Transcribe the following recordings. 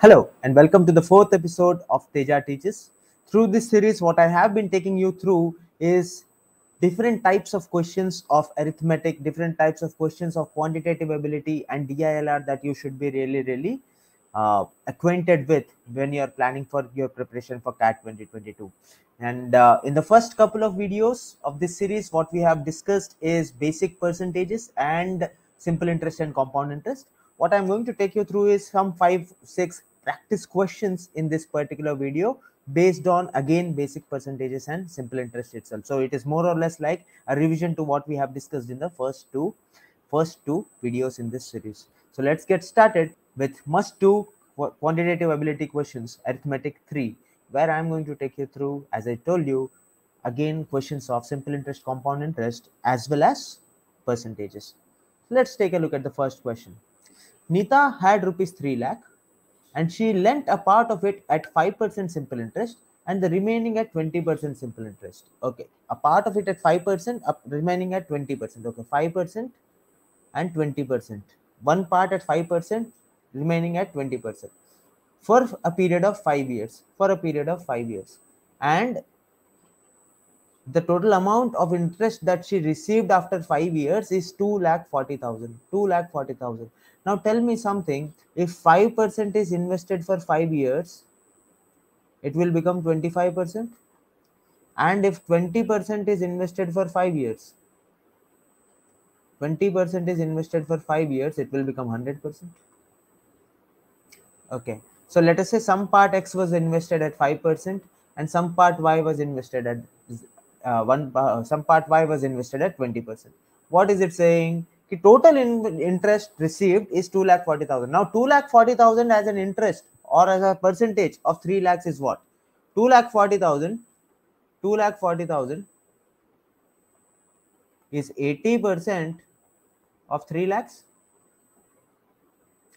Hello, and welcome to the fourth episode of Teja Teaches. Through this series, what I have been taking you through is different types of questions of arithmetic, different types of questions of quantitative ability and DILR that you should be really, really uh, acquainted with when you're planning for your preparation for CAT 2022. And uh, in the first couple of videos of this series, what we have discussed is basic percentages and simple interest and compound interest. What I'm going to take you through is some five, six practice questions in this particular video based on again basic percentages and simple interest itself so it is more or less like a revision to what we have discussed in the first two first two videos in this series so let's get started with must do quantitative ability questions arithmetic 3 where i'm going to take you through as i told you again questions of simple interest compound interest as well as percentages let's take a look at the first question nita had rupees 3 lakh and she lent a part of it at 5% simple interest and the remaining at 20% simple interest. Okay, a part of it at 5%, up remaining at 20%. Okay, 5% and 20%. One part at 5%, remaining at 20% for a period of five years. For a period of five years. And the total amount of interest that she received after five years is 2 lakh 40,000. 2 lakh 40,000 now tell me something, if 5% is invested for 5 years, it will become 25%. And if 20% is invested for 5 years, 20% is invested for 5 years, it will become 100%. Okay, so let us say some part X was invested at 5% and some part Y was invested at uh, one, uh, some part Y was invested at 20%. What is it saying? the total in interest received is 2 lakh 40,000. Now 2 lakh 40,000 as an interest or as a percentage of 3 lakhs is what? 2 lakh 40,000, 2 lakh 40,000 is 80% of 3 lakhs.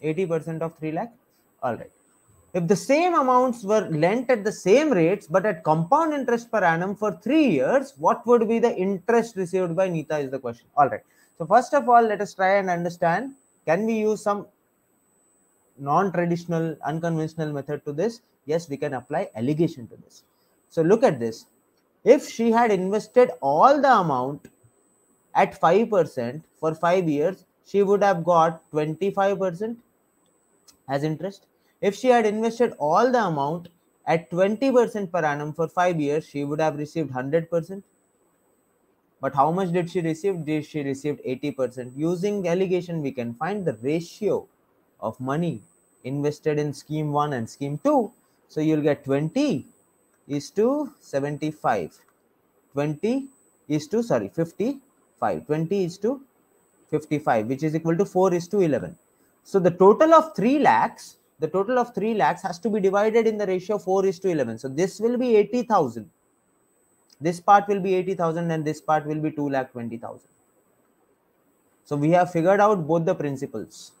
80% of 3 lakh. All right. If the same amounts were lent at the same rates but at compound interest per annum for three years, what would be the interest received by Nita is the question. All right. So first of all, let us try and understand, can we use some non-traditional, unconventional method to this? Yes, we can apply alligation to this. So look at this. If she had invested all the amount at 5% for 5 years, she would have got 25% as interest. If she had invested all the amount at 20% per annum for 5 years, she would have received 100%. But how much did she receive? Did she received 80%? Using alligation, we can find the ratio of money invested in scheme 1 and scheme 2. So you'll get 20 is to 75. 20 is to, sorry, 55. 20 is to 55, which is equal to 4 is to 11. So the total of 3 lakhs, the total of 3 lakhs has to be divided in the ratio 4 is to 11. So this will be 80,000 this part will be 80,000 and this part will be 2 lakh 20,000. So we have figured out both the principals.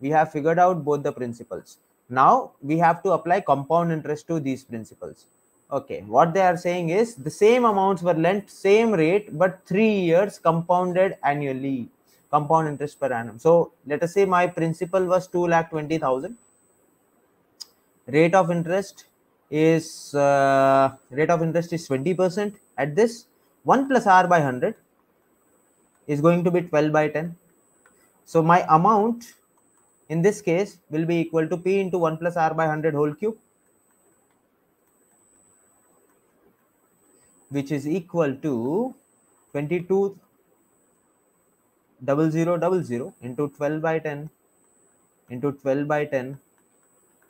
We have figured out both the principals. Now we have to apply compound interest to these principles. Okay, what they are saying is the same amounts were lent, same rate, but three years compounded annually, compound interest per annum. So let us say my principal was 2 lakh 20,000. Rate of interest is uh, rate of interest is 20% at this. 1 plus r by 100 is going to be 12 by 10 so my amount in this case will be equal to p into 1 plus r by 100 whole cube which is equal to 22 double zero double zero into 12 by 10 into 12 by 10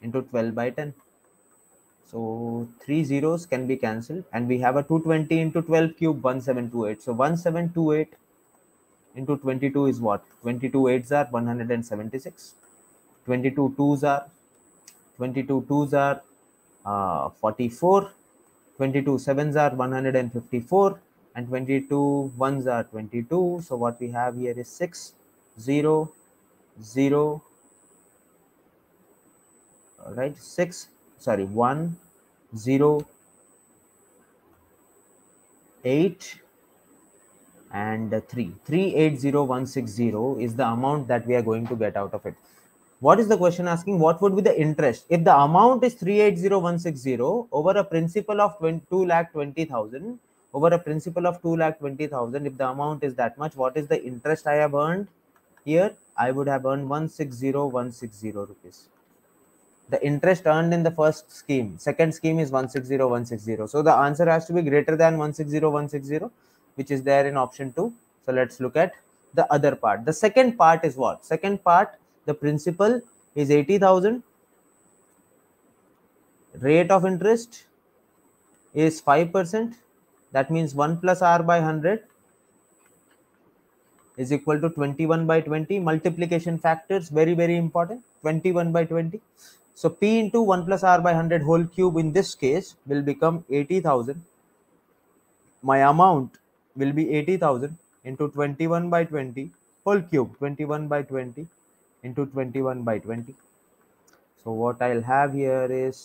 into 12 by 10 so three zeros can be cancelled and we have a 220 into 12 cube 1728. So 1728 into 22 is what? 22 8s are 176. 22 2s are 22 2s are uh, 44. 22 7s are 154 and 22 1s are 22. So what we have here is 6 0 0 all right 6 sorry 1 0 8 and 3 380160 is the amount that we are going to get out of it. What is the question asking? What would be the interest? If the amount is 380160 over a principal of 2 lakh 20000 over a principal of 2 lakh 20000 if the amount is that much what is the interest i have earned here? I would have earned 160160 rupees the interest earned in the first scheme. Second scheme is 160160 so the answer has to be greater than 160160 which is there in option 2 so let's look at the other part. The second part is what? Second part the principal is 80000 rate of interest is 5% that means 1 plus r by 100 is equal to 21 by 20 multiplication factors very very important. 21 by 20 so p into 1 plus r by 100 whole cube in this case will become 80000 my amount will be 80000 into 21 by 20 whole cube 21 by 20 into 21 by 20 so what i'll have here is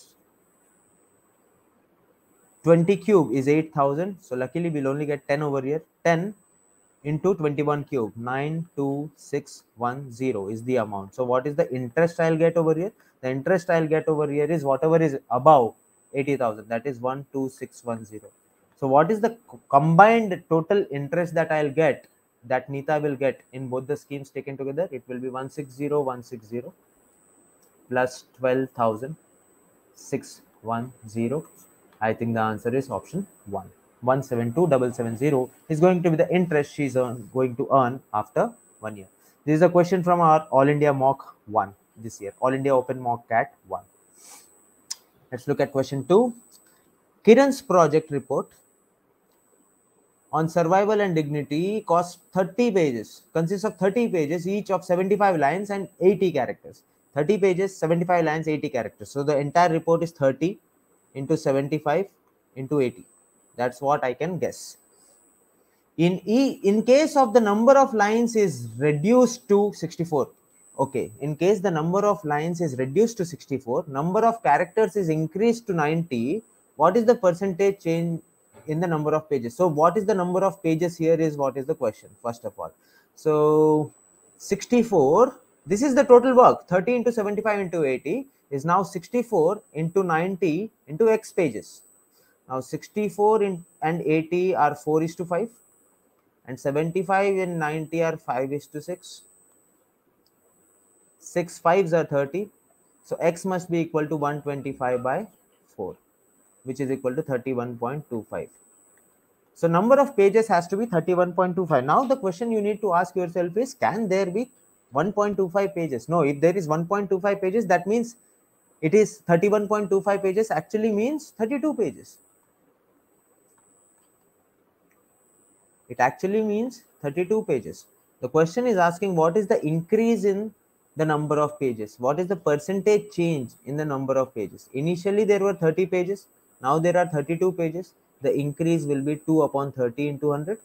20 cube is 8000 so luckily we'll only get 10 over here. 10 into 21 cube 92610 is the amount. So what is the interest i'll get over here? The interest i'll get over here is whatever is above 80000 that is 12610 so what is the combined total interest that i'll get that nita will get in both the schemes taken together? It will be 160160 plus 12610 i think the answer is option 1 172770 is going to be the interest she's earn, going to earn after one year. This is a question from our All India Mock 1 this year, All India Open Mock CAT 1. Let's look at question 2. Kiran's project report on survival and dignity costs 30 pages, consists of 30 pages, each of 75 lines and 80 characters. 30 pages, 75 lines, 80 characters. So the entire report is 30 into 75 into 80 that's what i can guess. In e in case of the number of lines is reduced to 64 okay in case the number of lines is reduced to 64 number of characters is increased to 90 what is the percentage change in the number of pages? So what is the number of pages? Here is what is the question first of all. So 64 this is the total work. 30 into 75 into 80 is now 64 into 90 into x pages now 64 in, and 80 are 4 is to 5 and 75 and 90 are 5 is to 6. 6 5s are 30. So x must be equal to 125 by 4 which is equal to 31.25. So number of pages has to be 31.25. Now the question you need to ask yourself is can there be 1.25 pages? No, if there is 1.25 pages that means it is 31.25 pages actually means 32 pages. It actually means 32 pages. The question is asking what is the increase in the number of pages? What is the percentage change in the number of pages? Initially, there were 30 pages. Now there are 32 pages. The increase will be 2 upon 30 into 100.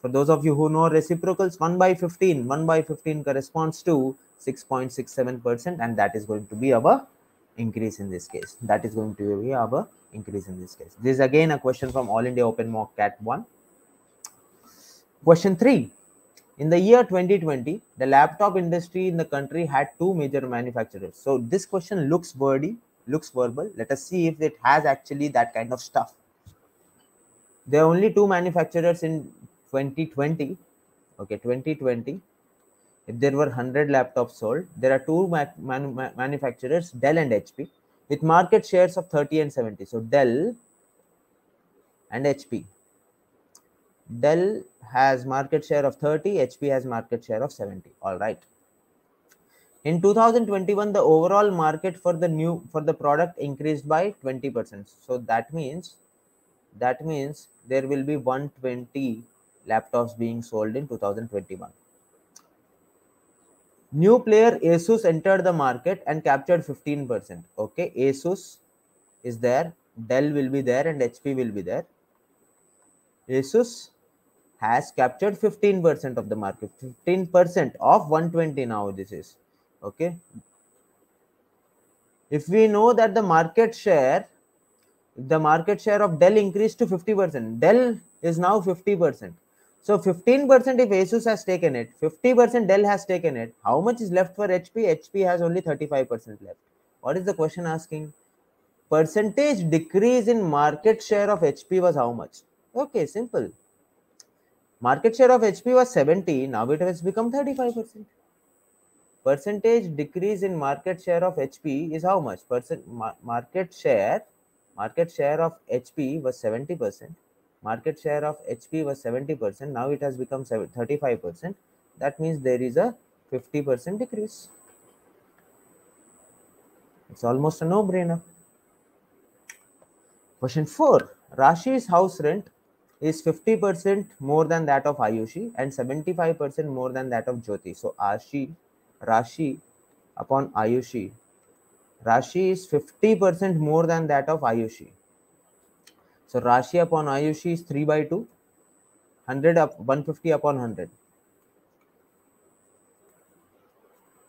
For those of you who know reciprocals, 1 by 15, 1 by 15 corresponds to 6.67% and that is going to be our increase in this case. That is going to be our increase in this case. This is again a question from All India Open Mock CAT 1. Question 3. In the year 2020, the laptop industry in the country had two major manufacturers. So this question looks wordy, looks verbal. Let us see if it has actually that kind of stuff. There are only two manufacturers in 2020. Okay, 2020. If there were 100 laptops sold, there are two ma man manufacturers, Dell and HP, with market shares of 30 and 70. So Dell and HP Dell has market share of 30, HP has market share of 70. All right. In 2021, the overall market for the new for the product increased by 20%. So that means that means there will be 120 laptops being sold in 2021. New player Asus entered the market and captured 15%. Okay, Asus is there, Dell will be there, and HP will be there. Asus has captured 15% of the market 15% of 120 now this is okay if we know that the market share the market share of dell increased to 50% dell is now 50% So 15% if Asus has taken it, 50% Dell has taken it. How much is left for HP? HP has only 35% left. What is the question asking? Percentage decrease in market share of HP was how much? Okay, simple. Market share of HP was 70, now it has become 35%. Percentage decrease in market share of HP is how much? Percent ma market share, market share of HP was 70%. Market share of HP was 70%. Now it has become 35%. That means there is a 50% decrease. It's almost a no-brainer. Question 4. Rashi's house rent is 50% more than that of Ayushi and 75% more than that of Jyoti. So Ashi, Rashi upon Ayushi. Rashi is 50% more than that of Ayushi. So Rashi upon Ayushi is 3 by 2. 100 up 150 upon 100.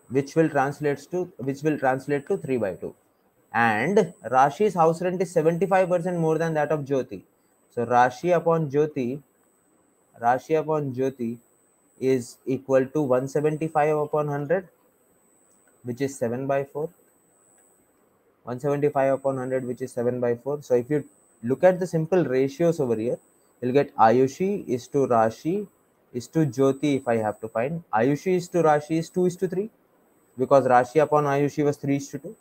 Which will translate to which will translate to 3 by 2. And Rashi's house rent is 75% more than that of Jyoti. So Rashi upon Jyoti, Rashi upon Jyoti is equal to 175 upon 100, which is 7 by 4. 175 upon 100, which is 7 by 4. So if you look at the simple ratios over here, you'll get Ayushi is to Rashi is to Jyoti if I have to find. Ayushi is to Rashi is 2 is to 3 because Rashi upon Ayushi was 3 is to 2.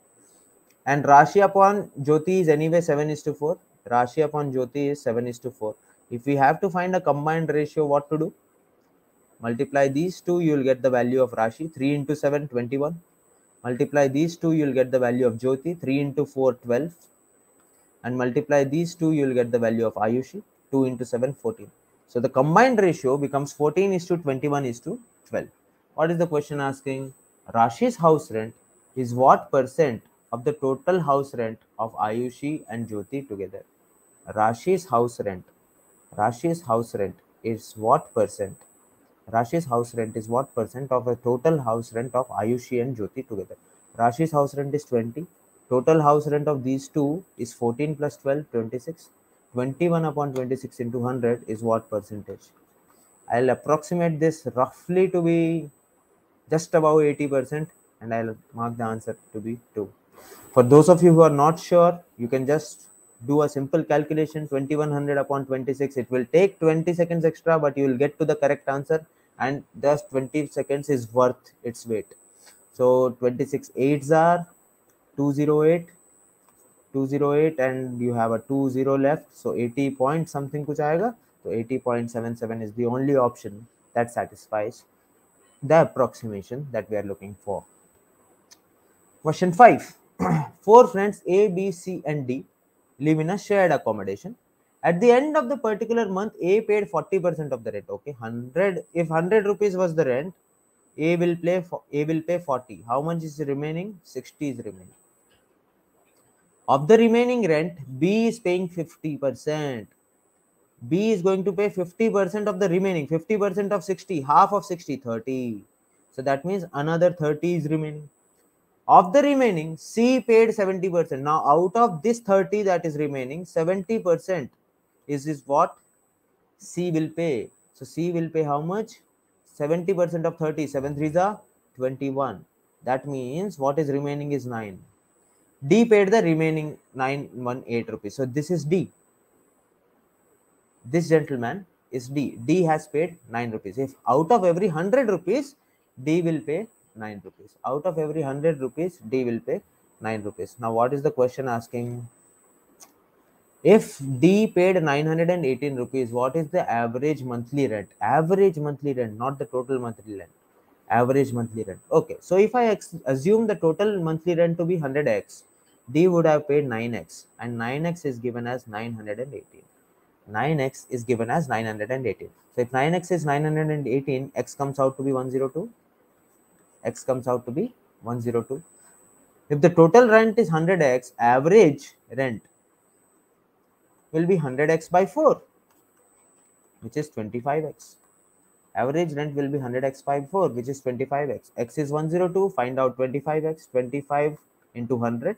And Rashi upon Jyoti is anyway 7 is to 4. Rashi upon Jyoti is 7 is to 4. If we have to find a combined ratio, what to do? Multiply these two, you will get the value of Rashi. 3 into 7, 21. Multiply these two, you will get the value of Jyoti. 3 into 4, 12. And multiply these two, you will get the value of Ayushi. 2 into 7, 14. So the combined ratio becomes 14 is to 21 is to 12. What is the question asking? Rashi's house rent is what percent of the total house rent of Ayushi and Jyoti together? Rashi's house rent. Rashi's house rent is what percent? Rashi's house rent is what percent of a total house rent of Ayushi and Jyoti together? Rashi's house rent is 20. Total house rent of these two is 14 plus 12, 26. 21 upon 26 into 100 is what percentage? I'll approximate this roughly to be just above 80% and I'll mark the answer to be 2. For those of you who are not sure, you can just do a simple calculation 2100 upon 26 it will take 20 seconds extra but you will get to the correct answer and thus 20 seconds is worth its weight. So 26 8s are 208 208 and you have a 20 left so 80 point something kuch aayega so 80.77 is the only option that satisfies the approximation that we are looking for. Question 5 four friends a b c and d live in a shared accommodation. At the end of the particular month, A paid 40% of the rent. Okay, 100. If 100 rupees was the rent, A will pay A will pay 40. How much is remaining? 60 is remaining. Of the remaining rent, B is paying 50%. B is going to pay 50% of the remaining, 50% of 60, half of 60, 30. So that means another 30 is remaining of the remaining c paid 70% now out of this 30 that is remaining 70% is is what? C will pay. So c will pay how much? 70% of 30 7 3 are 21 that means what is remaining is 9 d paid the remaining 918 rupees. So this is d. This gentleman is d. D has paid 9 rupees. If out of every 100 rupees d will pay 9 rupees. Out of every 100 rupees, D will pay 9 rupees. Now, what is the question asking? If D paid 918 rupees, what is the average monthly rent? Average monthly rent, not the total monthly rent. Average monthly rent. Okay, so if I assume the total monthly rent to be 100x, D would have paid 9x, and 9x is given as 918. 9x is given as 918. So if 9x is 918, x comes out to be 102 x comes out to be 102 if the total rent is 100x average rent will be 100x by 4 which is 25x average rent will be 100x by 4 which is 25x x. Is 102 find out 25x 25 into 100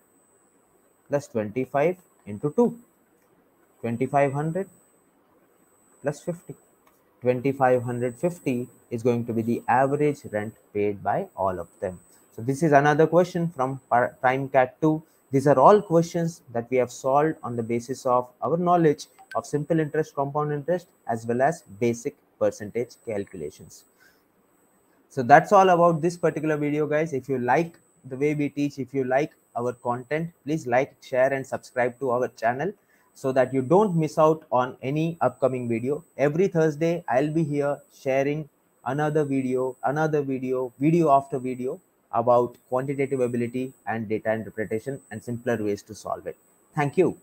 plus 25 into 2 2500 plus 50 2550 is going to be the average rent paid by all of them. So this is another question from PrimeCat 2. These are all questions that we have solved on the basis of our knowledge of simple interest, compound interest, as well as basic percentage calculations. So that's all about this particular video, guys. If you like the way we teach, if you like our content, please like, share, and subscribe to our channel so that you don't miss out on any upcoming video. Every Thursday, I'll be here sharing another video, another video, video after video about quantitative ability and data interpretation and simpler ways to solve it. Thank you.